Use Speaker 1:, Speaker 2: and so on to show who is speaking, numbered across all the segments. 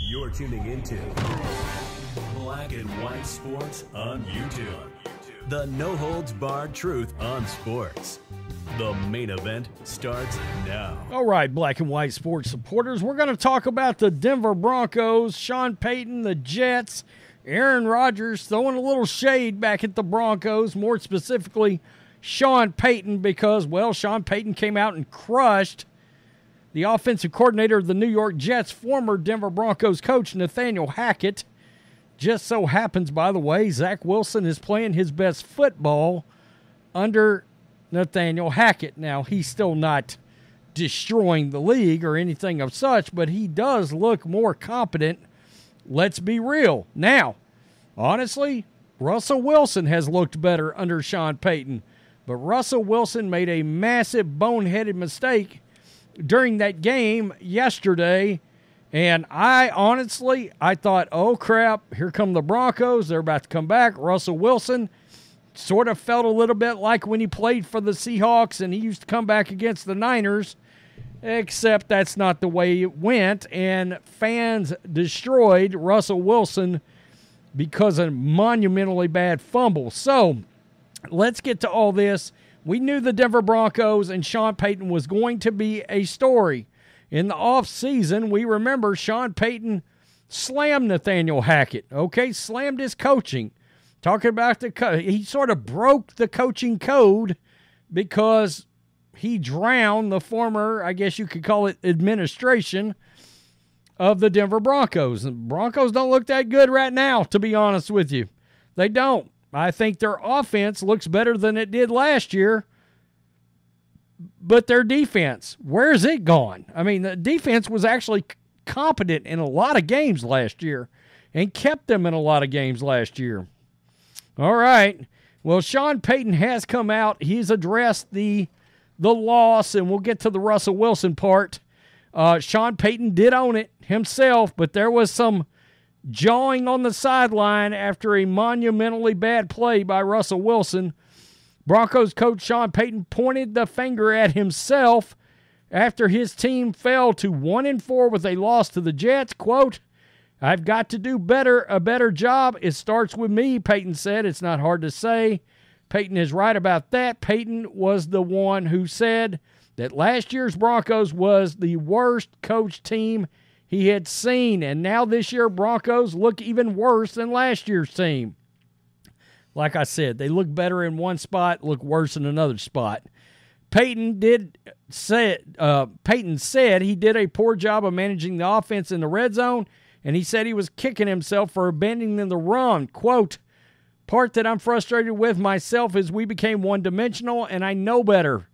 Speaker 1: You're tuning into Black and White Sports on YouTube. The no holds barred truth on sports. The main event starts now.
Speaker 2: All right, black and white sports supporters, we're going to talk about the Denver Broncos, Sean Payton, the Jets, Aaron Rodgers throwing a little shade back at the Broncos, more specifically, Sean Payton, because, well, Sean Payton came out and crushed the offensive coordinator of the New York Jets, former Denver Broncos coach Nathaniel Hackett. Just so happens, by the way, Zach Wilson is playing his best football under Nathaniel Hackett. Now, he's still not destroying the league or anything of such, but he does look more competent. Let's be real. Now, honestly, Russell Wilson has looked better under Sean Payton, but Russell Wilson made a massive boneheaded mistake during that game yesterday. And I honestly, I thought, oh crap, here come the Broncos. They're about to come back. Russell Wilson sort of felt a little bit like when he played for the Seahawks and he used to come back against the Niners, except that's not the way it went. And fans destroyed Russell Wilson because of a monumentally bad fumble. So let's get to all this. We knew the Denver Broncos and Sean Payton was going to be a story. In the offseason, we remember Sean Payton slammed Nathaniel Hackett, okay? Slammed his coaching. Talking about the co- he sort of broke the coaching code because he drowned the former, I guess you could call it administration of the Denver Broncos. The Broncos don't look that good right now, to be honest with you. They don't. I think their offense looks better than it did last year. But their defense, where's it gone? I mean, the defense was actually competent in a lot of games last year and kept them in a lot of games last year. All right. Well, Sean Payton has come out. He's addressed the the loss, and we'll get to the Russell Wilson part. Uh, Sean Payton did own it himself, but there was some jawing on the sideline after a monumentally bad play by Russell Wilson. Broncos coach Sean Payton pointed the finger at himself after his team fell to 1 and 4 with a loss to the Jets. Quote, I've got to do better, a better job. It starts with me, Payton said. It's not hard to say. Payton is right about that. Payton was the one who said that last year's Broncos was the worst coach team he had seen. And now this year, Broncos look even worse than last year's team. Like I said, they look better in one spot, look worse in another spot. Payton did say uh, Payton said he did a poor job of managing the offense in the red zone, and he said he was kicking himself for abandoning the run. Quote, part that I'm frustrated with myself is we became one dimensional and I know better.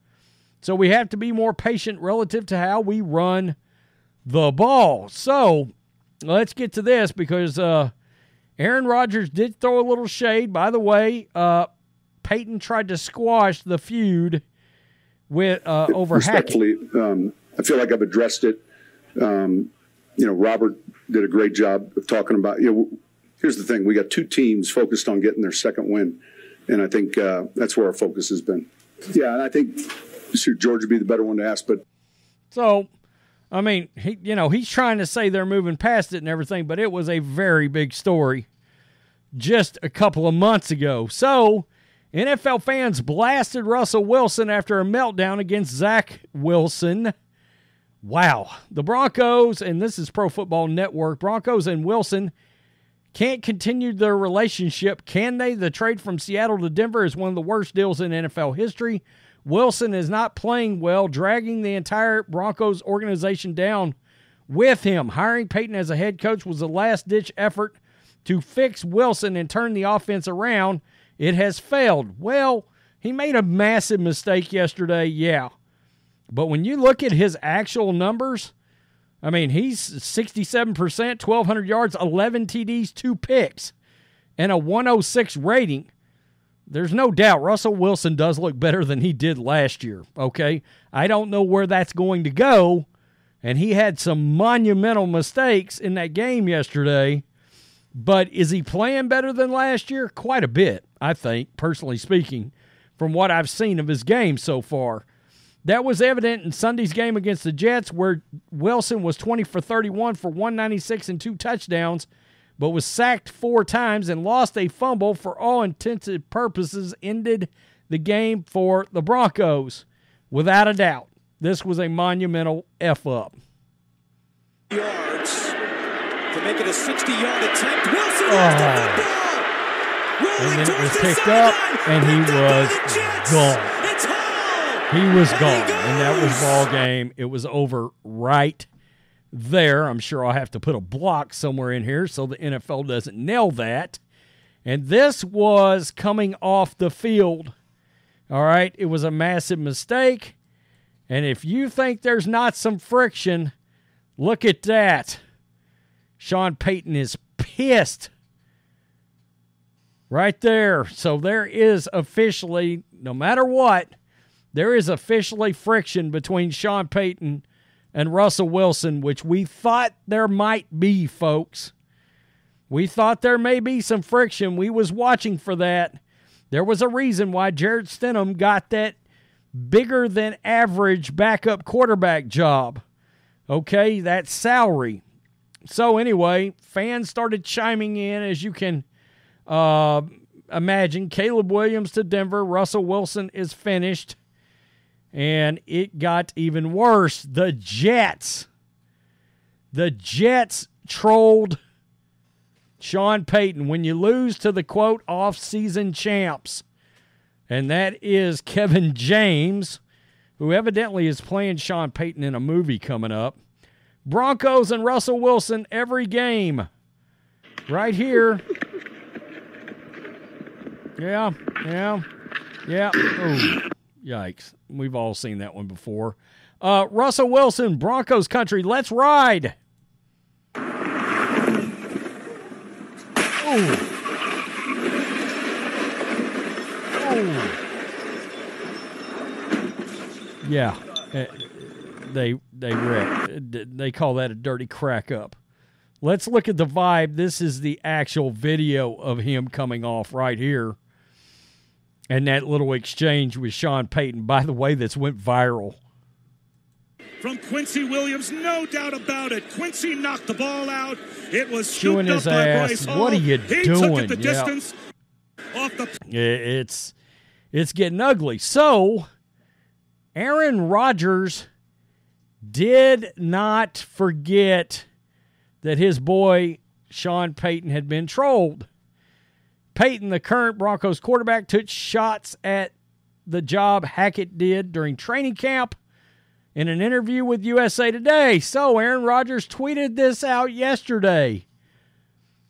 Speaker 2: So we have to be more patient relative to how we run the ball. So let's get to this because uh, Aaron Rodgers did throw a little shade. By the way, uh, Payton tried to squash the feud with uh, over
Speaker 3: respectfully. Um, I feel like I've addressed it. Um, you know, Robert did a great job of talking about. You know, here's the thing: we got two teams focused on getting their second win, and I think uh, that's where our focus has been. Yeah, and I think George would be the better one to ask, but
Speaker 2: so I mean, he, you know, he's trying to say they're moving past it and everything, but it was a very big story just a couple of months ago. So, NFL fans blasted Russell Wilson after a meltdown against Zach Wilson. Wow. The Broncos, and this is Pro Football Network, Broncos and Wilson can't continue their relationship, can they? The trade from Seattle to Denver is one of the worst deals in NFL history. Wilson is not playing well, dragging the entire Broncos organization down with him. Hiring Payton as a head coach was a last ditch effort to fix Wilson and turn the offense around. It has failed. Well, he made a massive mistake yesterday, yeah. But when you look at his actual numbers, I mean, he's 67%, 1,200 yards, 11 TDs, two picks, and a 106 rating. There's no doubt Russell Wilson does look better than he did last year, okay? I don't know where that's going to go, and he had some monumental mistakes in that game yesterday. But is he playing better than last year? Quite a bit, I think, personally speaking, from what I've seen of his game so far. That was evident in Sunday's game against the Jets, where Wilson was 20 for 31 for 196 and two touchdowns, but was sacked four times and lost a fumble for all intensive purposes, ended the game for the Broncos. Without a doubt, this was a monumental F up.
Speaker 4: Yards to make it a 60 yard attempt. Wilson oh. the football.
Speaker 2: And then it was picked up, and he was gone. He was gone, and that was ball game. It was over right there. I'm sure I'll have to put a block somewhere in here so the NFL doesn't nail that. And this was coming off the field. All right, it was a massive mistake. And if you think there's not some friction, look at that. Sean Payton is pissed. Right there. So there is officially, no matter what, there is officially friction between Sean Payton and Russell Wilson, which we thought there might be, folks. We thought there may be some friction. We was watching for that. There was a reason why Jarrett Stidham got that bigger than average backup quarterback job. Okay, that salary. So anyway, fans started chiming in as you can uh, imagine. Caleb Williams to Denver. Russell Wilson is finished. And it got even worse. The Jets. The Jets trolled Sean Payton when you lose to the quote off-season champs. And that is Kevin James, who evidently is playing Sean Payton in a movie coming up. Broncos and Russell Wilson every game. Right here. Yeah, yeah, yeah. Ooh. Yikes. We've all seen that one before. Uh, Russell Wilson, Broncos country, let's ride. Ooh. Ooh. Yeah. Uh, they they wreck. They call that a dirty crack up. Let's look at the vibe. This is the actual video of him coming off right here and that little exchange with Sean Payton, by the way, that's went viral.
Speaker 4: From Quincy Williams, no doubt about it. Quincy knocked the ball out. It was
Speaker 2: chewing his ass. What are you
Speaker 4: he
Speaker 2: doing?
Speaker 4: Took it the distance off the.
Speaker 2: It's it's getting ugly. So, Aaron Rodgers did not forget that his boy Sean Payton had been trolled. Payton, the current Broncos quarterback, took shots at the job Hackett did during training camp in an interview with USA Today. So Aaron Rodgers tweeted this out yesterday.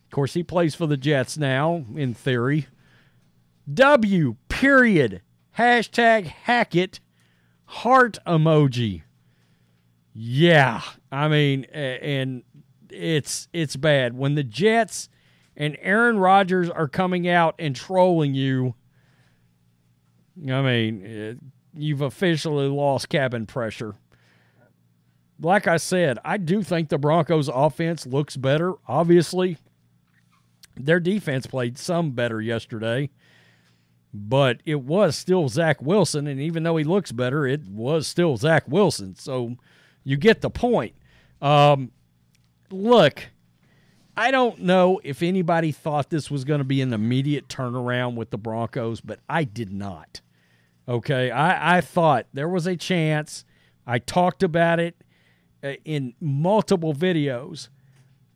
Speaker 2: Of course, he plays for the Jets now, in theory. W, period, hashtag Hackett, heart emoji. Yeah, I mean, and it's it's bad when the Jets and Aaron Rodgers are coming out and trolling you, I mean, eh, you've officially lost cabin pressure. Like I said, I do think the Broncos' offense looks better. Obviously, their defense played some better yesterday, but it was still Zach Wilson. And even though he looks better, it was still Zach Wilson. So you get the point. Um, look, I don't know if anybody thought this was going to be an immediate turnaround with the Broncos, but I did not. Okay. I, I thought there was a chance. I talked about it uh, in multiple videos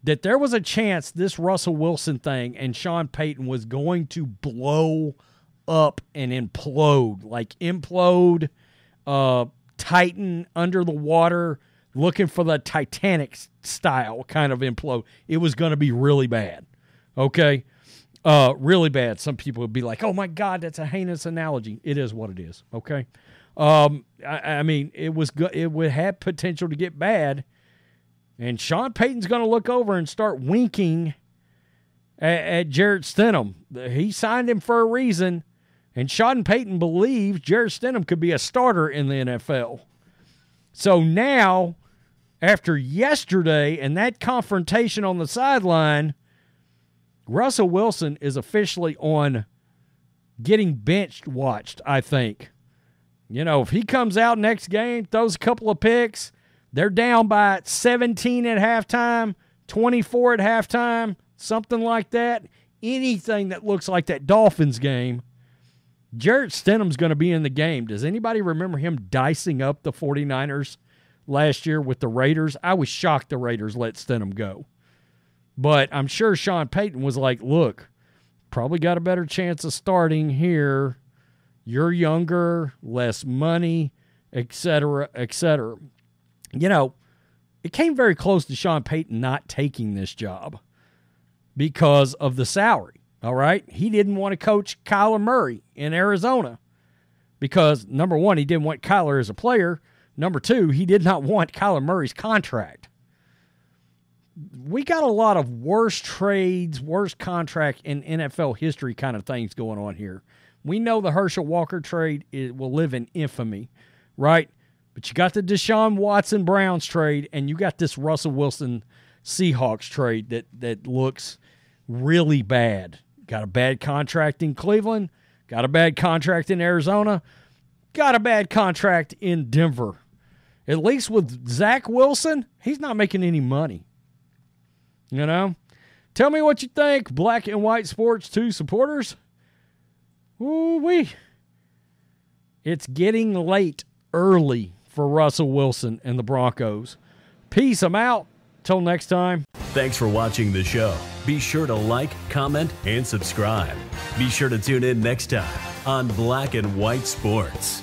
Speaker 2: that there was a chance this Russell Wilson thing and Sean Payton was going to blow up and implode, like implode, uh, Titan under the water looking for the Titanic style kind of implode. It was going to be really bad. Okay. Uh, really bad. Some people would be like, oh my God, that's a heinous analogy. It is what it is. Okay. Um, I, I mean, it was. It would have potential to get bad. And Sean Payton's going to look over and start winking at, at Jarrett Stidham. He signed him for a reason. And Sean Payton believes Jarrett Stidham could be a starter in the NFL. So now after yesterday and that confrontation on the sideline, Russell Wilson is officially on getting benched watched, I think. You know, if he comes out next game, throws a couple of picks, they're down by 17 at halftime, 24 at halftime, something like that. Anything that looks like that Dolphins game, Jarrett Stidham's going to be in the game. Does anybody remember him dicing up the 49ers last year with the Raiders? I was shocked the Raiders let Stidham go. But I'm sure Sean Payton was like, look, probably got a better chance of starting here. You're younger, less money, etc., etc. You know, it came very close to Sean Payton not taking this job because of the salary. All right. He didn't want to coach Kyler Murray in Arizona because, number one, he didn't want Kyler as a player. Number two, he did not want Kyler Murray's contract. We got a lot of worst trades, worst contract in NFL history kind of things going on here. We know the Herschel Walker trade will live in infamy, right? But you got the Deshaun Watson Browns trade, and you got this Russell Wilson Seahawks trade that that looks really bad. Got a bad contract in Cleveland, got a bad contract in Arizona, got a bad contract in Denver. At least with Zach Wilson, he's not making any money. You know? Tell me what you think, Black and White Sports 2 supporters. Ooh. It's getting late early for Russell Wilson and the Broncos. Peace. I'm out. Till next time.
Speaker 1: Thanks for watching the show. Be sure to like, comment, and subscribe. Be sure to tune in next time on Black and White Sports.